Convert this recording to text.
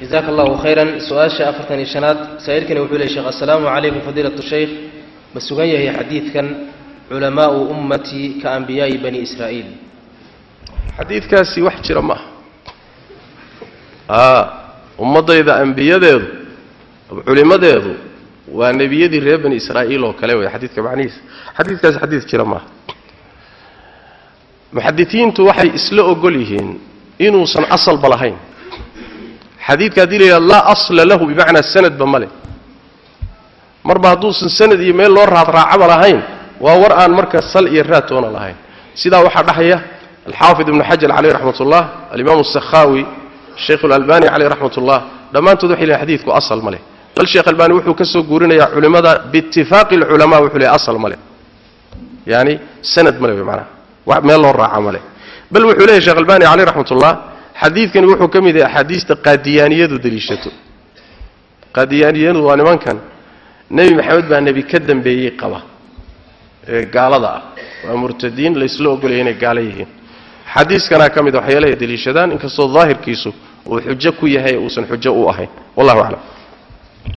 jazaaka allahu khayran. Su'aasha afartan iyo shanaad. Saa'ilkani wuxuu leey sheekh assalaamu calaykum fadiilatu shaykh. Ma sugan yahay xadiidkan culamaau ummatii ka ambiyaa'i bani israa'iil. Xadiidkaasi wax jira maaha aa ummaddayda ambiyadeedu culimmadeedu waa nebiyadii reer bani israa'iil oo kale wey xadiidka macnihiisa. Xadiidkaasi xadiid jira maaha muxadisiintu waxay isla ogol yihiin inuusan asalba lahayn xadiidka haddii la yidhahdo laa asla lahu bimacnaa sanadba ma leh. Marba hadduusan sanad iyo meel loo raadraacaba lahayn waa war aan marka sal iyo raatoona lahayn. Sidaa waxaa dhaxaya alxaafid ibnu xajar caleyh raxmat ullah alimaamu asakhaawi sheikh alalbani caleyh raxmat ullah dhammaantood waxay leeyn xadiidku asal ma bal sheekh albani wuxuu ka soo guurinayaa culimmada biitifaaqi alculamaa wuxuu leehay asal ma leh. Sanad ma wy macnaha wax meel loo raaca ma bal wuxuu leeyahy sheekh albani caleyh raxmat ullah xadiidkani wuxuu ka mid yahay axaadiista qaadiyaaniyadu deliishato. Qaadiyaaniyadu waa nimankan. Nebi maxamed baa nebi ka dambeeyey qaba ee gaalada ah. Waa murtadiin laysla ogolaya inay gaalo yihiin. Xadiiskanaa ka mid a waxyaalahay deliishadaan inkastoo daahirkiisu uu xujo ku yahay uusan xujo u ahayn. Wallahu aclam